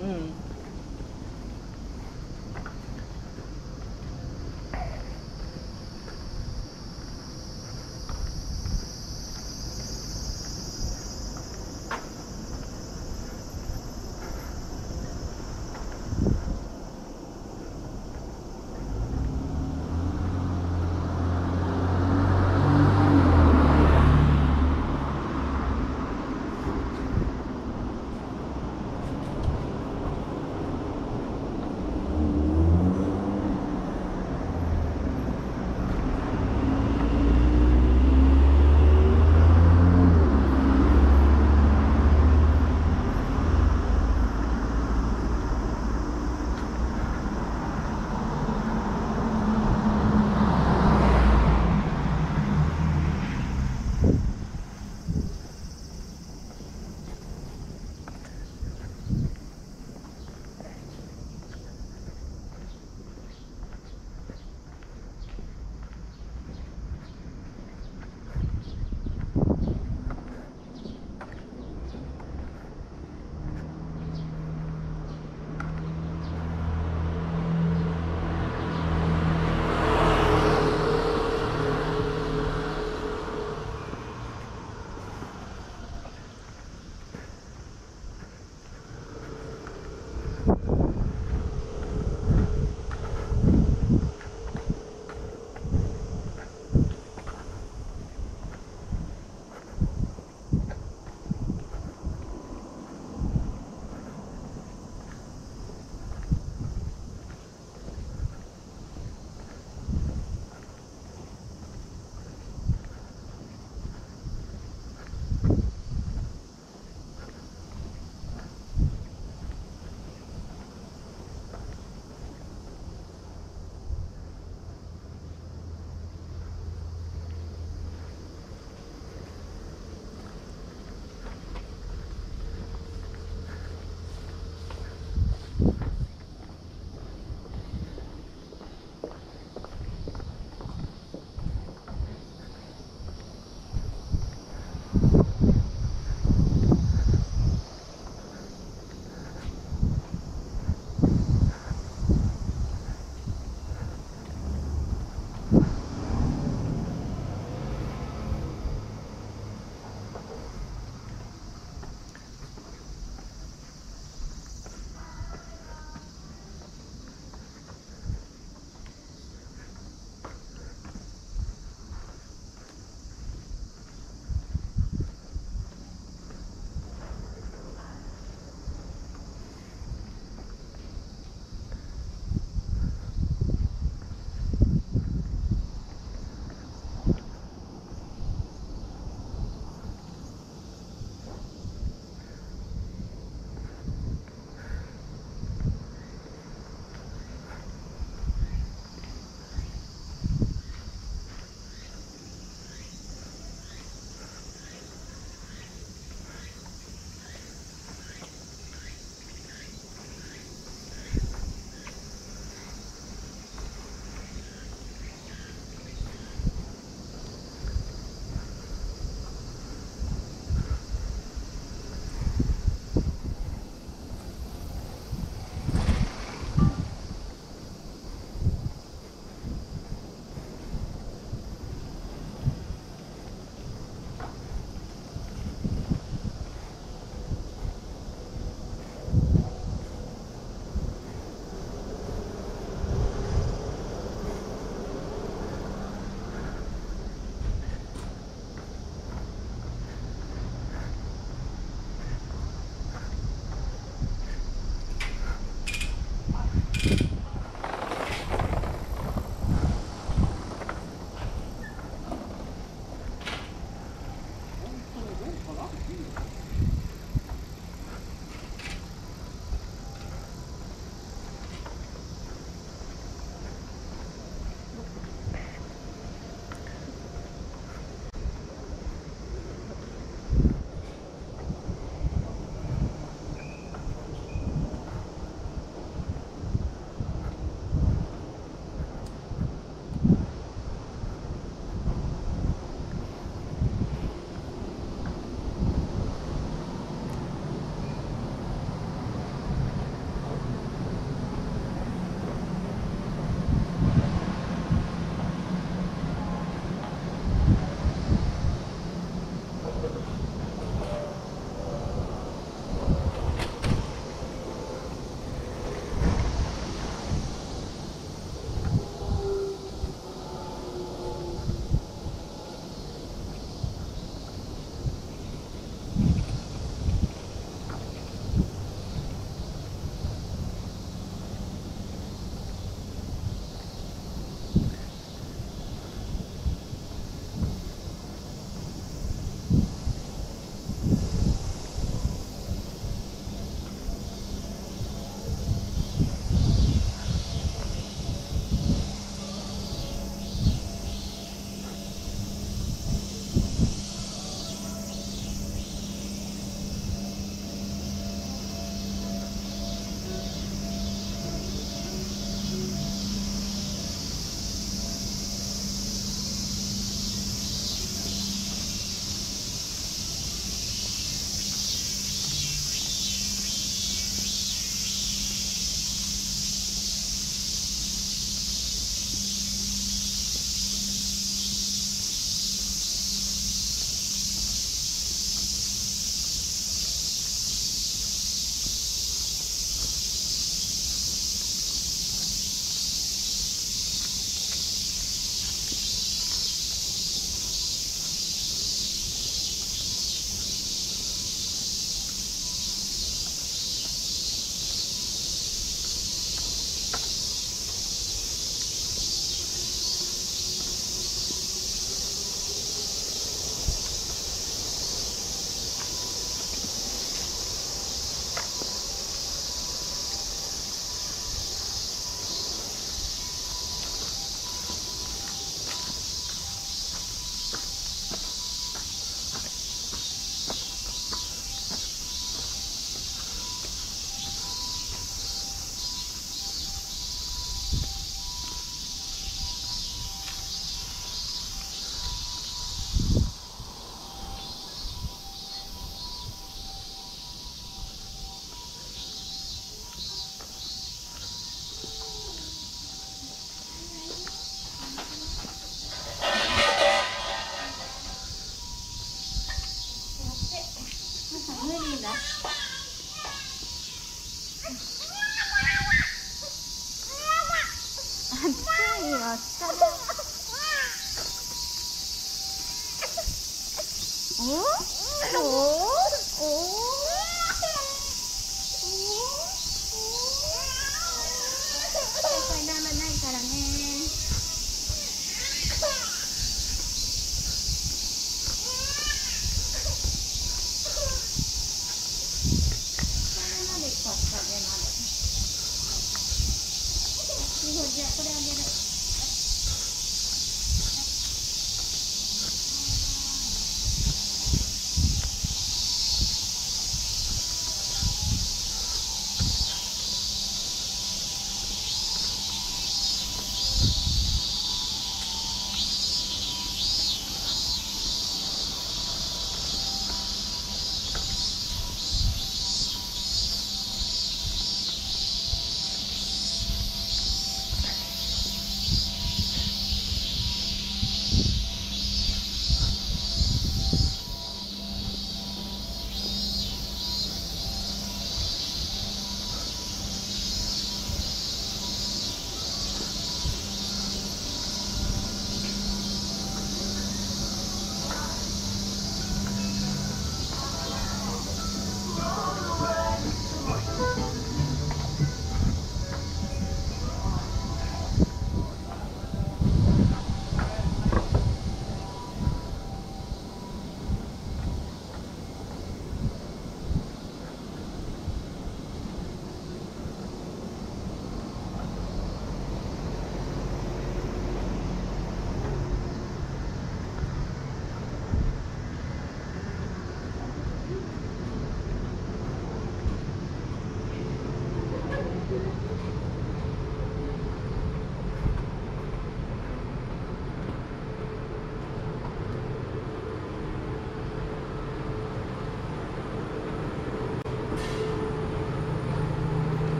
Mm.